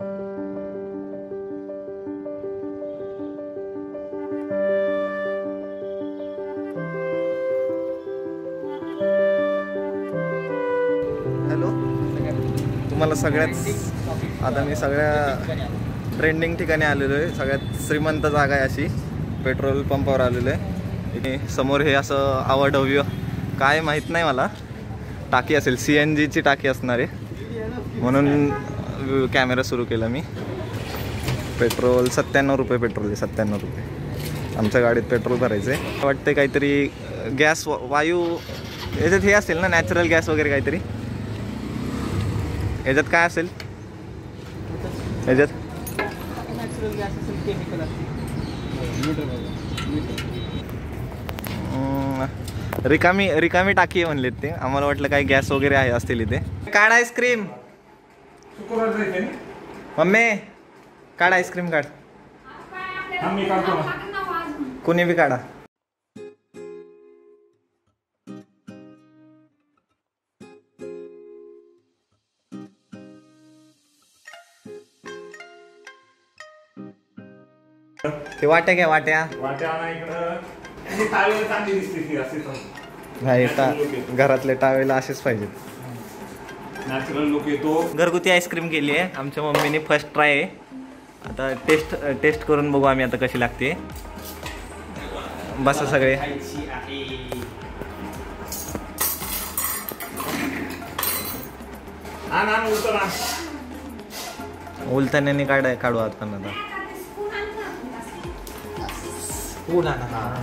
Hello. तुम्हाला सगळ्यात आता मी सगळ्या ट्रेंडिंग ठिकाणी आलेलो आहे. सगळ्यात श्रीमंत जागा आहे अशी. पेट्रोल पंपावर आलेलो आहे. इथे समोर हे असं आवडव्य काय माहीत नाही मला. टाकी असेल. सी एन जीची टाकी असणार आहे. म्हणून कॅमेरा सुरू केला मी. पेट्रोल सत्त्याण्णव रुपये पेट्रोल आहे सत्त्याण्णव रुपये. आमच्या गाडीत पेट्रोल भरायचं आहे वाटते काहीतरी गॅस वायू याच्यात हे असेल ना नॅचरल गॅस वगैरे काहीतरी? याच्यात काय असेल? याच्यात? रिकामी रिकामी टाकी आहे म्हणलेत ते. आम्हाला वाटलं काही गॅस वगैरे आहे असतील इथे. काढ आईस्क्रीम मम्मी काढ आईस्क्रीम काढ. कोणी बी काढा. ते वाट्या घ्या वाट्या. वाट्या टा घरातले टावेला असेच पाहिजेत. नॅचरल लुक येतो. घरगुती आईस्क्रीम केली आहे. आमच्या मम्मीने फर्स्ट ट्राय आहे. आता टेस्ट टेस्ट करून बघू आम्ही आता कशी लागते. बसा सगळे. आण उलतान्याने काढ आता.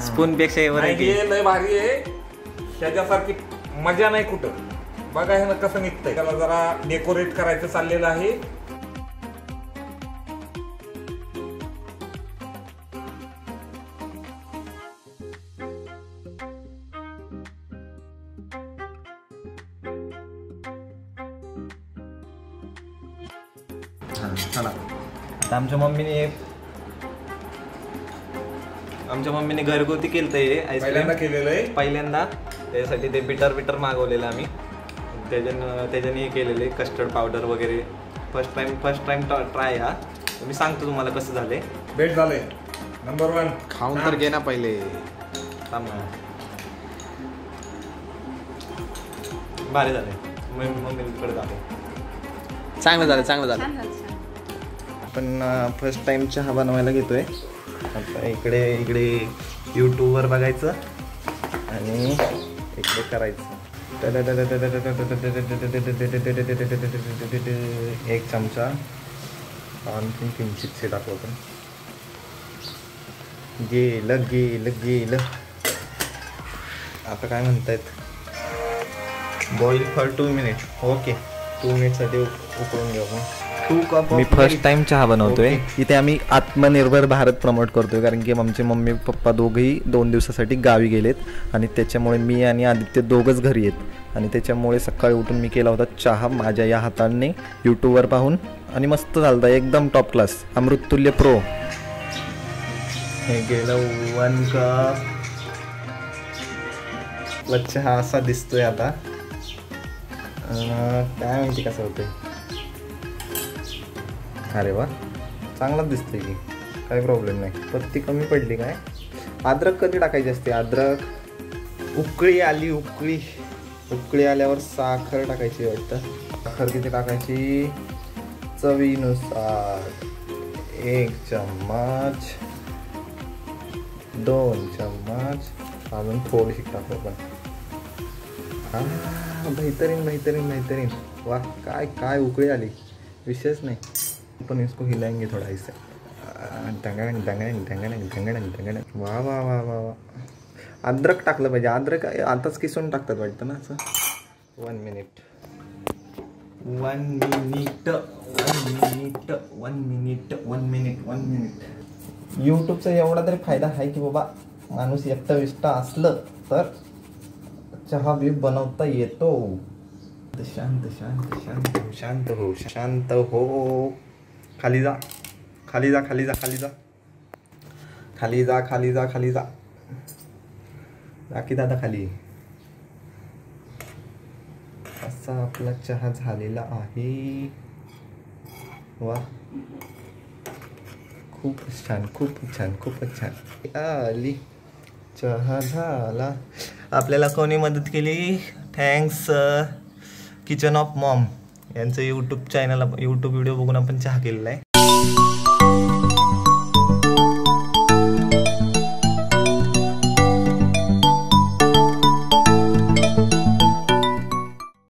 स्पून पेक्षा भारी आहे. त्याच्यासारखी मजा नाही कुठं. बघा हे ना कसं निघतंय. त्याला जरा डेकोरेट करायचं चाललेलं आहे. चला. आता आमच्या मम्मीने आमच्या मम्मीने घरगुती केलं हे पहिल्यांदा आईस्क्रीम केलेलं आहे. पहिल्यांदा. त्याच्यासाठी ते बिटर बिटर मागवलेलं आम्ही. त्याच्यानं त्याच्याने हे केलेले कस्टर्ड पावडर वगैरे. First time first time try हा. मी सांगतो तुम्हाला कसं झाले बेट झालंय नंबर वन खाऊन तर घे ना पहिले. थांब ना. भारी झाले मम्मीकडे झाले चांगलं झालं चांगलं झालं. आपण फर्स्ट टाइम चहा बनवायला घेतोय. आता इकडे इकडे यूट्यूबवर बघायचं. आणि इकडे करायचं. एक चमचा आणखी किंचितसे टाकू आपण गेलं गेलं गेलं. आता काय म्हणतायत? Boil for two minute okay two मिनिटसाठी उकळून घेऊ टू कप मी फर्स्ट टाइम चहा बनवतोय. इथे आम्ही आत्मनिर्भर भारत प्रमोट करतोय कारण की आमचे मम्मी पप्पा दोघेही दोन दिवसासाठी गावी गेलेत आणि त्याच्यामुळे मी आणि आदित्य दोघंच घरी आहेत. आणि त्याच्यामुळे सकाळी उठून मी केला होता चहा माझ्या या हाताने यूट्यूबवर पाहून. आणि मस्त झालता एकदम टॉप क्लास अमृततुल्य प्रो हे गेलं वन कप चहा असा दिसतोय आता. काय माहिती कसं होतंय? अरे वा चांगलाच दिसतंय की. काही प्रॉब्लेम नाही. पत्ती कमी पडली काय? अद्रक कधी टाकायची असते? अद्रक. उकळी आली उकळी. उकळी आल्यावर साखर टाकायची वाटतं. साखर किती टाकायची. चवीनुसार. एक चम्मच. दोन चम्मच. अजून थोडीशी टाकू आपण. हा? बेहतरीन बेहतरीन बेहतरीन वाह काय काय उकळी आली. विशेष नाही. पण इसको हिलाएंगे थोड़ा इसे. ढंगण ढंगण ढंगण ढंगण ढंगण वा वा वा वा वा. अद्रक टाकलं पाहिजे. अद्रक आताच किसून टाकतात वाटतं ना असं? One minute one minute one minute one minute one minute one minute यूट्यूबचा एवढा तरी फायदा आहे की बाबा माणूस एकटा विष्टा असलं तर चहा बी बनवता येतो. शांत शांत शांत हो शांत हो शांत हो. खाली जा. खाली जा खाली जा खाली जा. खाली जा खाली जा खाली जा. राखी दादा खाली. असा आपला चहा झालेला आहे. वा. खूपच छान खूप छान खूपच छान. आली. चहा झाला. आपल्याला कोणी मदत केली? थँक्स किचन ऑफ मॉम यांचं यूट्यूब चॅनल यूट्यूब व्हिडिओ बघून आपण चहा केलेला आहे.